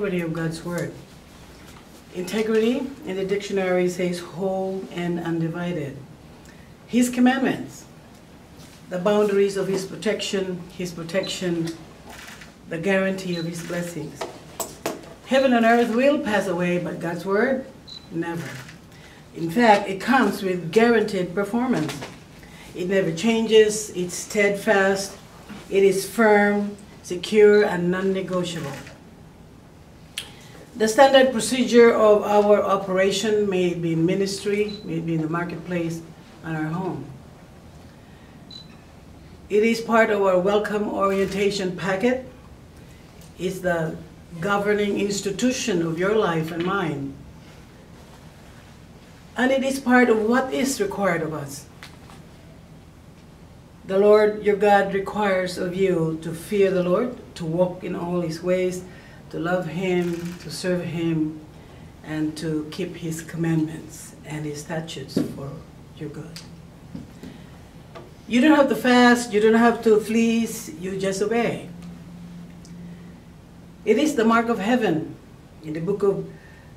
integrity of God's Word. Integrity in the dictionary says whole and undivided. His commandments, the boundaries of His protection, His protection, the guarantee of His blessings. Heaven and earth will pass away, but God's Word, never. In fact, it comes with guaranteed performance. It never changes, it's steadfast, it is firm, secure, and non negotiable. The standard procedure of our operation may be in ministry, may be in the marketplace, and our home. It is part of our welcome orientation packet. It's the governing institution of your life and mine. And it is part of what is required of us. The Lord your God requires of you to fear the Lord, to walk in all his ways, to love him, to serve him, and to keep his commandments and his statutes for your good. You don't have to fast, you don't have to fleece, you just obey. It is the mark of heaven. In the book of,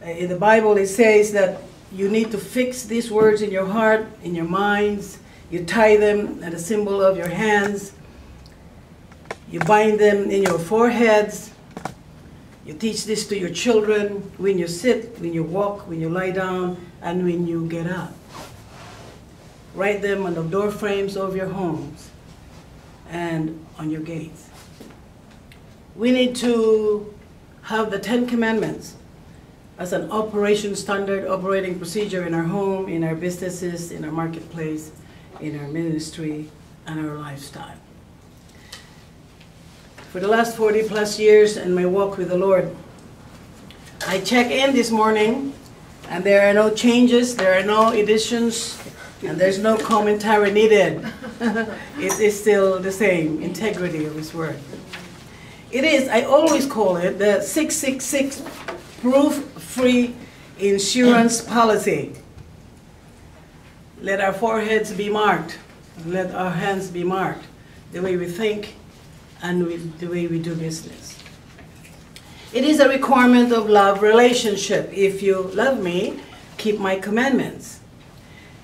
uh, in the Bible, it says that you need to fix these words in your heart, in your minds. You tie them at a symbol of your hands. You bind them in your foreheads. You teach this to your children when you sit, when you walk, when you lie down, and when you get up. Write them on the door frames of your homes and on your gates. We need to have the Ten Commandments as an operation standard operating procedure in our home, in our businesses, in our marketplace, in our ministry, and our lifestyle. For the last 40 plus years in my walk with the Lord, I check in this morning and there are no changes, there are no additions, and there's no commentary needed. it is still the same integrity of His Word. It is, I always call it the 666 proof free insurance policy. Let our foreheads be marked, let our hands be marked, the way we think and the way we do business. It is a requirement of love relationship. If you love me, keep my commandments.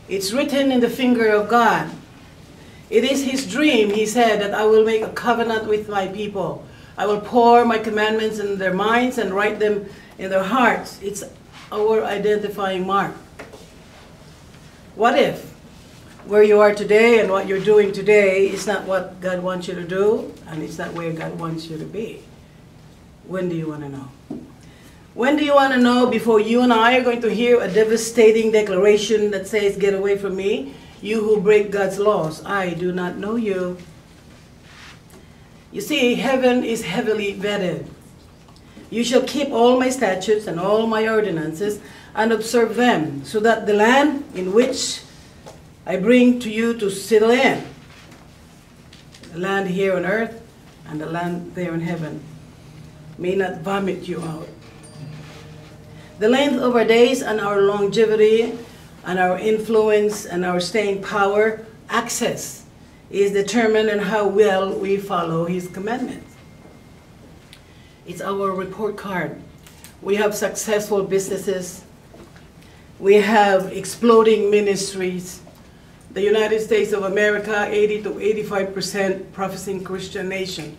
It's written in the finger of God. It is his dream, he said, that I will make a covenant with my people. I will pour my commandments in their minds and write them in their hearts. It's our identifying mark. What if where you are today and what you're doing today is not what God wants you to do, and it's not where God wants you to be? When do you want to know? When do you want to know before you and I are going to hear a devastating declaration that says, Get away from me, you who break God's laws? I do not know you. You see, heaven is heavily vetted. You shall keep all my statutes and all my ordinances and observe them, so that the land in which I bring to you to settle in, the land here on earth and the land there in heaven, may not vomit you out. The length of our days and our longevity and our influence and our staying power, access, is determined in how well we follow His commandments. It's our report card. We have successful businesses. We have exploding ministries. The United States of America, 80 to 85% professing Christian nation.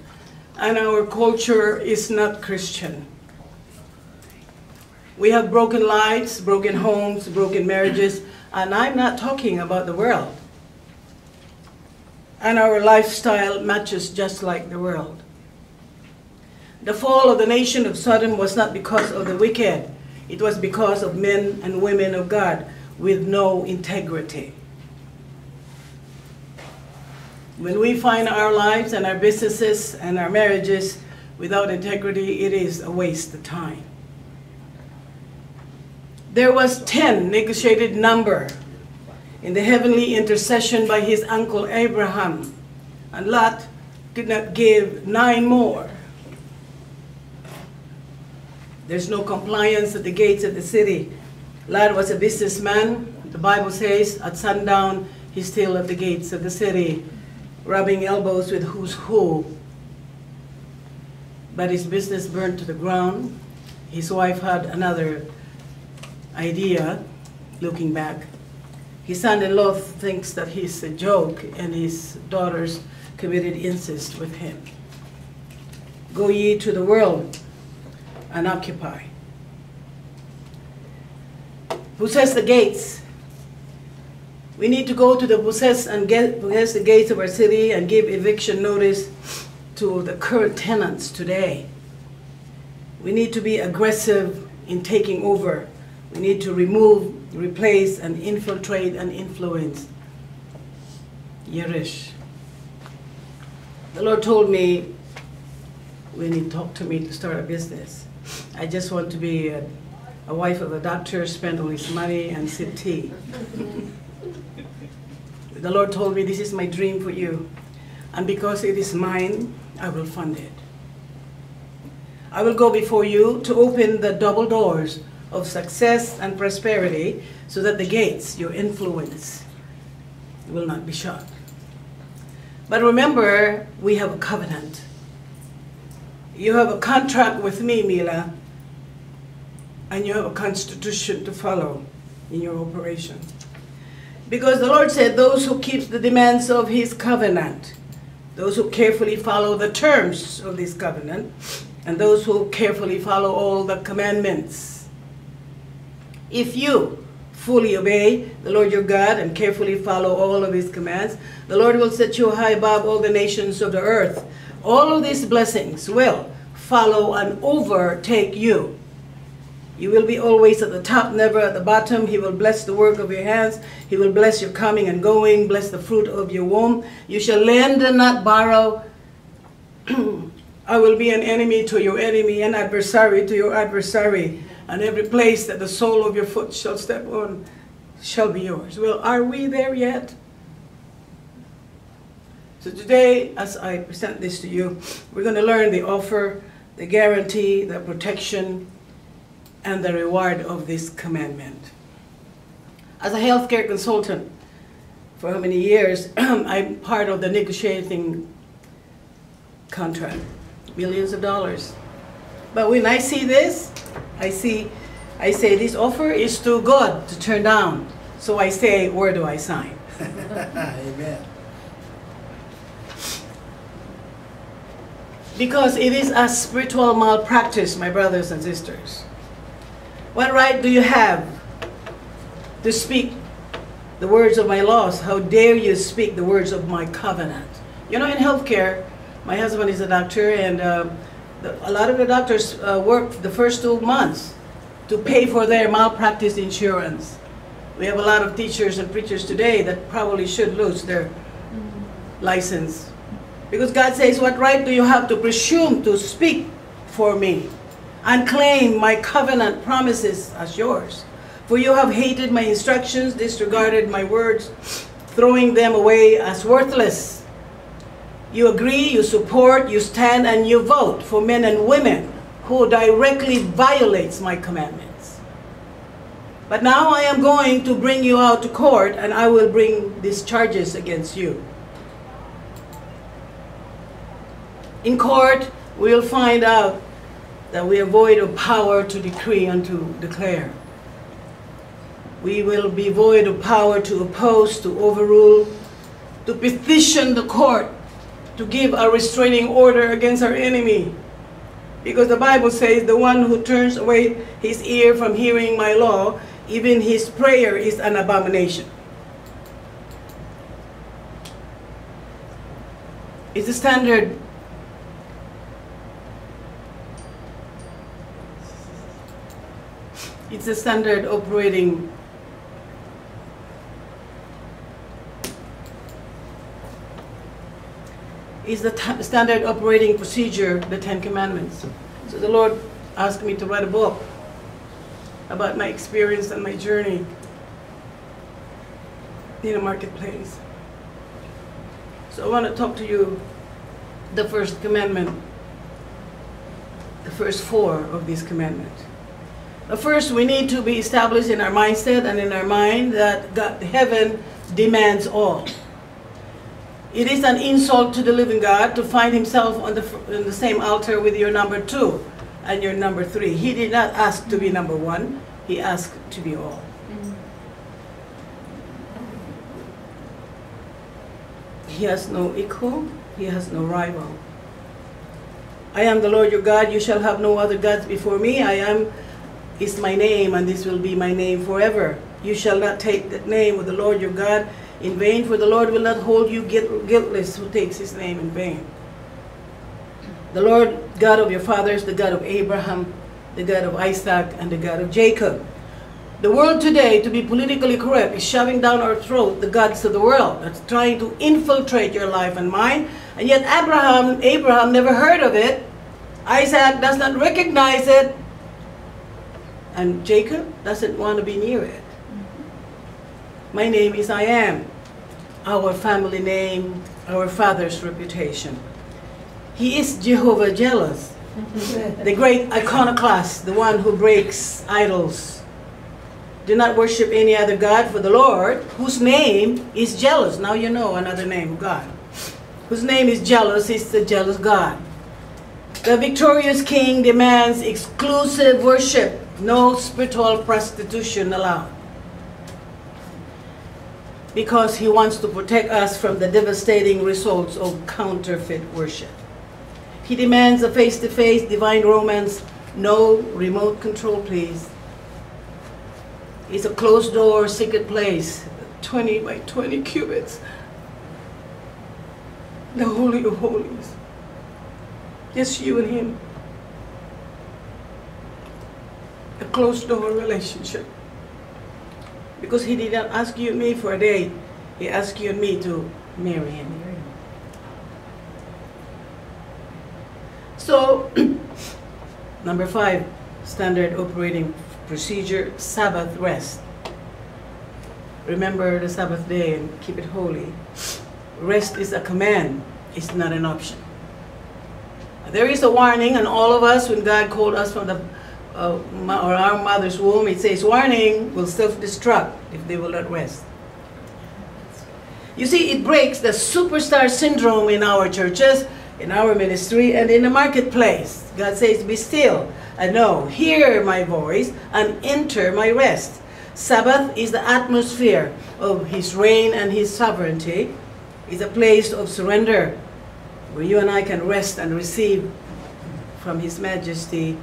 And our culture is not Christian. We have broken lives, broken homes, broken marriages, and I'm not talking about the world. And our lifestyle matches just like the world. The fall of the nation of Sodom was not because of the wicked. It was because of men and women of God with no integrity. When we find our lives and our businesses and our marriages without integrity, it is a waste of time. There was 10 negotiated number in the heavenly intercession by his uncle Abraham, and Lot could not give nine more. There's no compliance at the gates of the city. Lot was a businessman. The Bible says at sundown, he's still at the gates of the city, rubbing elbows with who's who. but his business burned to the ground. His wife had another idea, looking back. His son-in-law thinks that he's a joke, and his daughters committed incest with him. Go ye to the world and occupy. Who says the gates. We need to go to the Buses and get possess the gates of our city and give eviction notice to the current tenants today. We need to be aggressive in taking over. We need to remove, replace, and infiltrate and influence. Yerish. The Lord told me when He talked to me to start a business, I just want to be a, a wife of a doctor, spend all his money, and sip tea. The Lord told me, This is my dream for you. And because it is mine, I will fund it. I will go before you to open the double doors of success and prosperity so that the gates, your influence, will not be shut. But remember, we have a covenant. You have a contract with me, Mila, and you have a constitution to follow in your operation. Because the Lord said, those who keep the demands of his covenant, those who carefully follow the terms of this covenant, and those who carefully follow all the commandments. If you fully obey the Lord your God and carefully follow all of his commands, the Lord will set you high above all the nations of the earth. All of these blessings will follow and overtake you. You will be always at the top, never at the bottom. He will bless the work of your hands. He will bless your coming and going, bless the fruit of your womb. You shall lend and not borrow. I will be an enemy to your enemy, an adversary to your adversary. And every place that the sole of your foot shall step on shall be yours. Well, are we there yet? So today, as I present this to you, we're going to learn the offer, the guarantee, the protection, and the reward of this commandment. As a healthcare consultant for how many years, I'm part of the negotiating contract, millions of dollars. But when I see this, I see, I say this offer is too good to turn down. So I say, where do I sign? Amen. Because it is a spiritual malpractice, my brothers and sisters. What right do you have to speak the words of my laws? How dare you speak the words of my covenant? You know, in healthcare, my husband is a doctor, and uh, the, a lot of the doctors uh, work the first two months to pay for their malpractice insurance. We have a lot of teachers and preachers today that probably should lose their license. Because God says, What right do you have to presume to speak for me? And claim my covenant promises as yours. For you have hated my instructions, disregarded my words, throwing them away as worthless. You agree, you support, you stand, and you vote for men and women who directly violates my commandments. But now I am going to bring you out to court, and I will bring these charges against you. In court, we will find out that we avoid of power to decree and to declare. We will be void of power to oppose, to overrule, to petition the court, to give a restraining order against our enemy. Because the Bible says the one who turns away his ear from hearing my law, even his prayer is an abomination. It's a standard It's a standard operating is the standard operating procedure, the Ten Commandments. So the Lord asked me to write a book about my experience and my journey in a marketplace. So I want to talk to you the first commandment, the first four of these commandments. Uh, first, we need to be established in our mindset and in our mind that God, heaven demands all. It is an insult to the living God to find himself on the, on the same altar with your number two and your number three. He did not ask to be number one, he asked to be all. He has no equal, he has no rival. I am the Lord your God, you shall have no other gods before me. I am is my name, and this will be my name forever. You shall not take the name of the Lord your God in vain, for the Lord will not hold you guiltless who takes his name in vain. The Lord God of your fathers, the God of Abraham, the God of Isaac, and the God of Jacob. The world today, to be politically correct, is shoving down our throat the gods of the world. That's trying to infiltrate your life and mine. And yet Abraham, Abraham never heard of it. Isaac does not recognize it. And Jacob doesn't want to be near it. My name is I am. Our family name, our father's reputation. He is Jehovah jealous. the great iconoclast, the one who breaks idols. Do not worship any other God, for the Lord, whose name is jealous. Now you know another name of God. Whose name is jealous is the jealous God. The victorious king demands exclusive worship, no spiritual prostitution allowed. Because he wants to protect us from the devastating results of counterfeit worship. He demands a face to face divine romance, no remote control, please. It's a closed door, secret place, 20 by 20 cubits. The Holy of Holies. Just you and him. A closed door relationship. Because he did not ask you and me for a day, He asked you and me to marry him. So, number five, standard operating procedure, Sabbath rest. Remember the Sabbath day and keep it holy. Rest is a command, it's not an option. There is a warning on all of us when God called us from the uh, or our mother's womb. It says, "Warning will self-destruct if they will not rest." You see, it breaks the superstar syndrome in our churches, in our ministry, and in the marketplace. God says, "Be still and know, hear my voice, and enter my rest." Sabbath is the atmosphere of His reign and His sovereignty. It's a place of surrender where you and I can rest and receive from His majesty,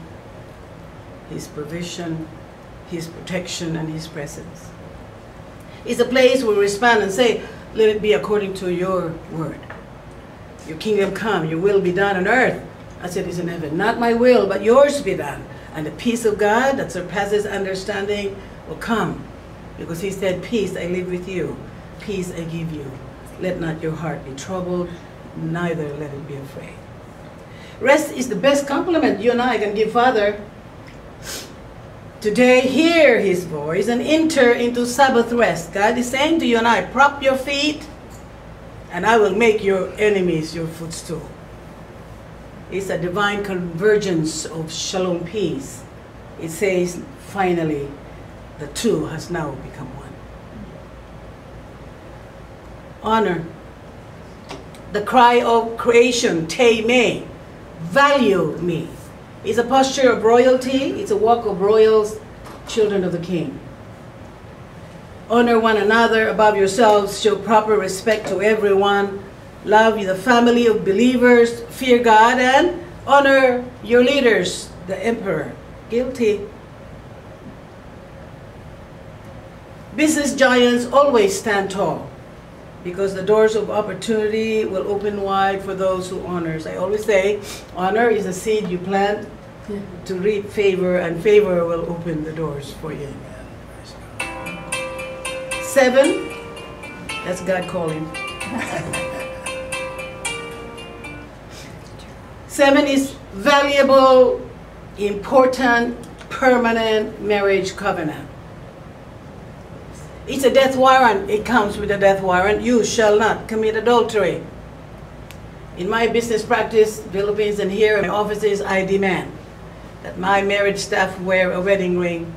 His provision, His protection, and His presence. It's a place where we respond and say, Let it be according to your word. Your kingdom come, your will be done on earth as it is in heaven. Not my will, but yours be done. And the peace of God that surpasses understanding will come. Because He said, Peace I live with you, peace I give you. Let not your heart be troubled, neither let it be afraid. Rest is the best compliment you and I can give Father. Today, hear His voice and enter into Sabbath rest. God is saying to you and I, prop your feet, and I will make your enemies your footstool. It's a divine convergence of shalom peace. It says, finally, the two has now become one. Honor. The cry of creation, te me, value me. It's a posture of royalty, it's a walk of royals, children of the king. Honor one another above yourselves, show proper respect to everyone, love the family of believers, fear God, and honor your leaders, the emperor. Guilty. Business giants always stand tall because the doors of opportunity will open wide for those who honors. I always say, honor is a seed you plant to reap favor, and favor will open the doors for you. Seven, that's God calling. Seven is valuable, important, permanent marriage covenant. It's a death warrant. It comes with a death warrant. You shall not commit adultery. In my business practice, Philippines and here in my offices, I demand that my marriage staff wear a wedding ring.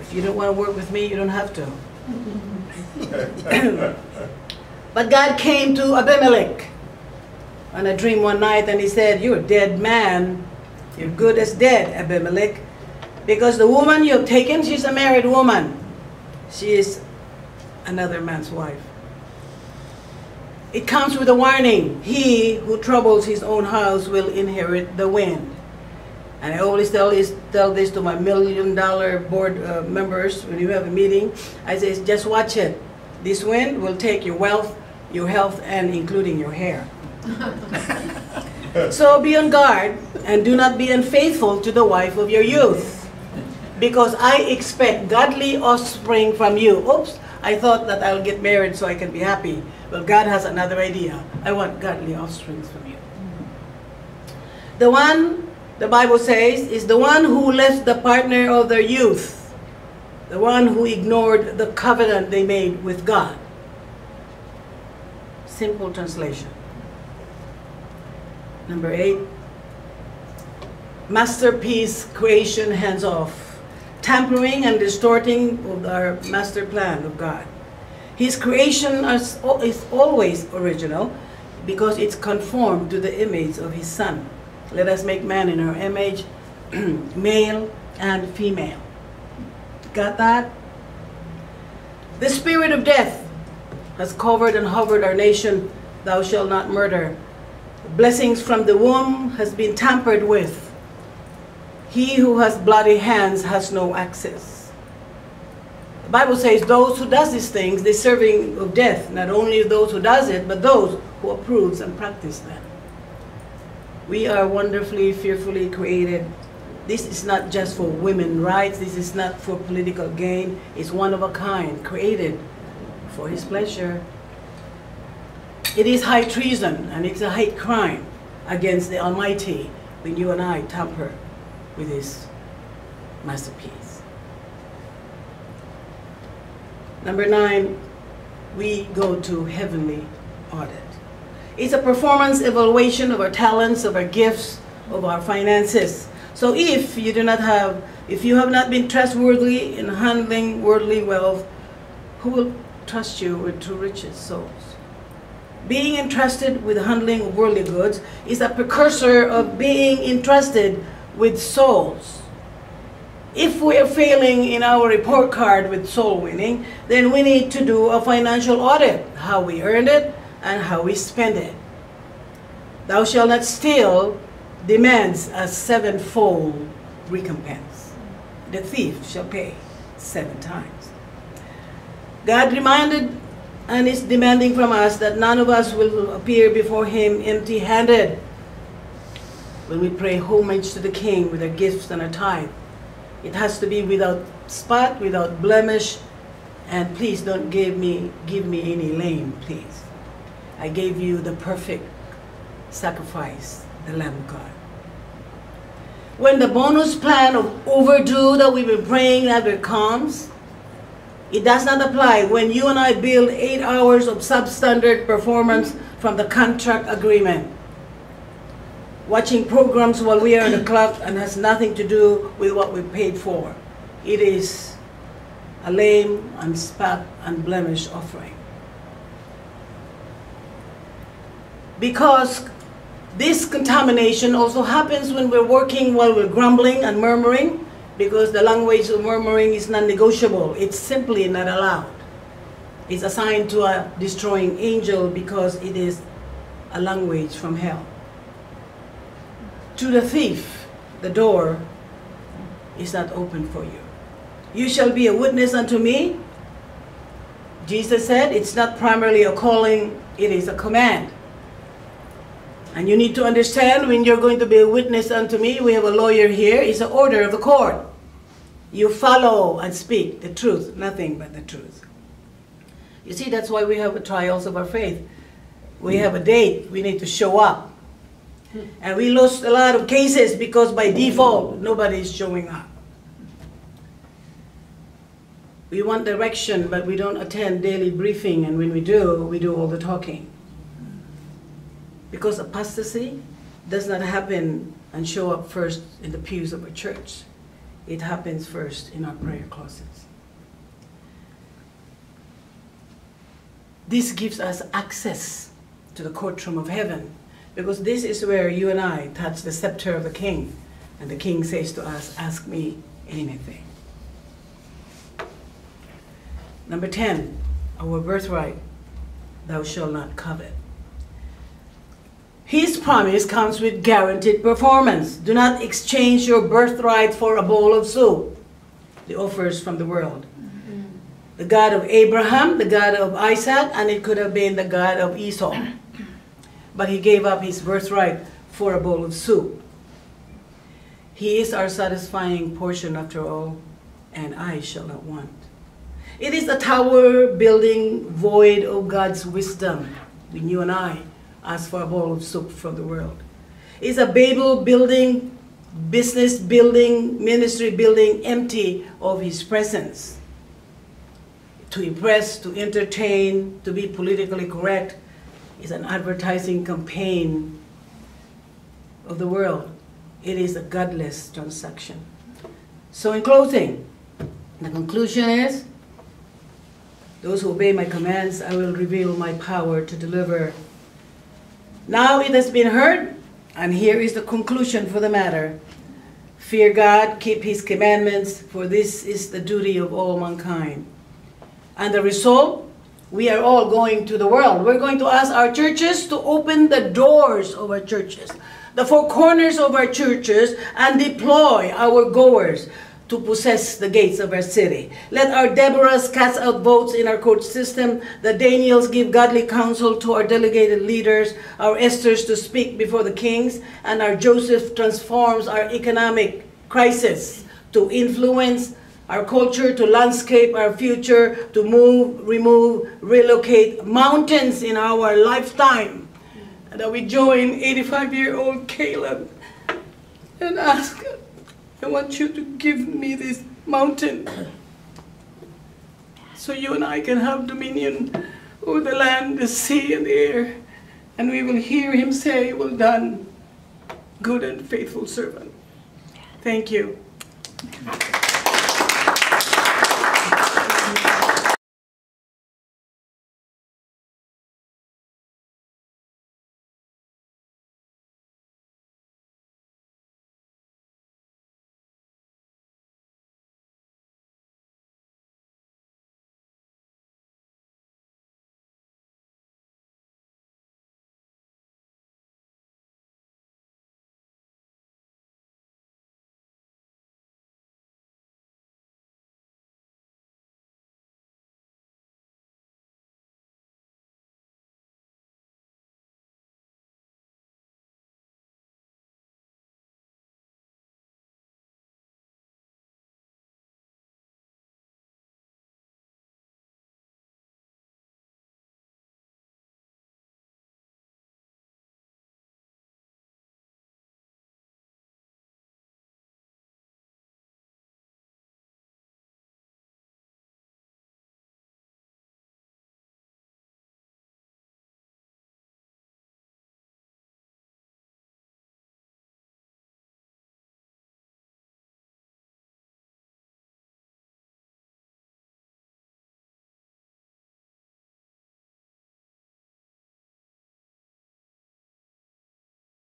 If you don't want to work with me, you don't have to. But God came to Abimelech on a dream one night and he said, You're a dead man. You're good as dead, Abimelech. Because the woman you've taken, she's a married woman. She is another man's wife. It comes with a warning. He who troubles his own house will inherit the wind. And I always tell this, tell this to my million dollar board uh, members when you have a meeting. I say, just watch it. This wind will take your wealth, your health, and including your hair. so be on guard and do not be unfaithful to the wife of your youth. Because I expect godly offspring from you. Oops, I thought that I'll get married so I can be happy. Well, God has another idea. I want godly offspring from you. The one, the Bible says, is the one who left the partner of their youth, the one who ignored the covenant they made with God. Simple translation. Number eight, masterpiece creation hands off, tampering and distorting of our master plan of God. His creation is, is always original because it's conformed to the image of his son. Let us make man in our image, male and female. Got that? The spirit of death has covered and hovered our nation. Thou shalt not murder. Blessings from the womb has been tampered with. He who has bloody hands has no access. Bible says those who does these things, they're serving of death. Not only those who does it, but those who approves and practice them. We are wonderfully, fearfully created. This is not just for women rights. This is not for political gain. It's one of a kind, created for his pleasure. It is high treason and it's a hate crime against the Almighty when you and I tamper with his masterpiece. Number nine, we go to heavenly audit. It's a performance evaluation of our talents, of our gifts, of our finances. So if you do not have, if you have not been trustworthy in handling worldly wealth, who will trust you with true riches, souls? Being entrusted with handling worldly goods is a precursor of being entrusted with souls. If we are failing in our report card with soul winning, then we need to do a financial audit, how we earned it and how we spend it. Thou shalt not steal demands a sevenfold recompense. The thief shall pay seven times. God reminded and is demanding from us that none of us will appear before him empty-handed when we pray homage to the King with our gifts and our tithe. It has to be without spot, without blemish, and please don't give me, give me any lame, please. I gave you the perfect sacrifice, the Lamb of God. When the bonus plan of overdue that we've been praying never comes, it does not apply when you and I build eight hours of substandard performance from the contract agreement. Watching programs while we are in the club and has nothing to do with what we paid for. It is a lame and spot and blemish offering. Because this contamination also happens when we're working while we're grumbling and murmuring because the language of murmuring is non-negotiable. It's simply not allowed. It's assigned to a destroying angel because it is a language from hell. To the thief, the door is not open for you. You shall be a witness unto me. Jesus said it's not primarily a calling, it is a command. And you need to understand when you're going to be a witness unto me, we have a lawyer here, it's an order of the court. You follow and speak the truth, nothing but the truth. You see, that's why we have trials of our faith. We have a date, we need to show up. And we lost a lot of cases because by default, nobody is showing up. We want direction, but we don't attend daily briefing, and when we do, we do all the talking. Because apostasy does not happen and show up first in the pews of a church. It happens first in our prayer closets. This gives us access to the courtroom of heaven because this is where you and I touch the scepter of the king. And the king says to us, Ask me anything. Number 10, our birthright, thou shalt not covet. His promise comes with guaranteed performance. Do not exchange your birthright for a bowl of soup. The offers from the world. Mm-hmm. The God of Abraham, the God of Isaac, and it could have been the God of Esau. But he gave up his birthright for a bowl of soup. He is our satisfying portion after all, and I shall not want. It is a tower building void of God's wisdom when you and I ask for a bowl of soup from the world. It's a Babel building, business building, ministry building empty of His presence. To impress, to entertain, to be politically correct is an advertising campaign of the world. It is a godless transaction. So, in closing, the conclusion is those who obey my commands, I will reveal my power to deliver. Now it has been heard, and here is the conclusion for the matter. Fear God, keep his commandments, for this is the duty of all mankind. And the result, we are all going to the world. We're going to ask our churches to open the doors of our churches, the four corners of our churches, and deploy our goers to possess the gates of our city. Let our Deborahs cast out votes in our court system, the Daniels give godly counsel to our delegated leaders, our Esthers to speak before the kings, and our Joseph transforms our economic crisis to influence our culture, to landscape our future, to move, remove, relocate mountains in our lifetime. And that we join 85 year old Caleb and ask I want you to give me this mountain so you and I can have dominion over the land, the sea, and the air. And we will hear him say, Well done, good and faithful servant. Thank you.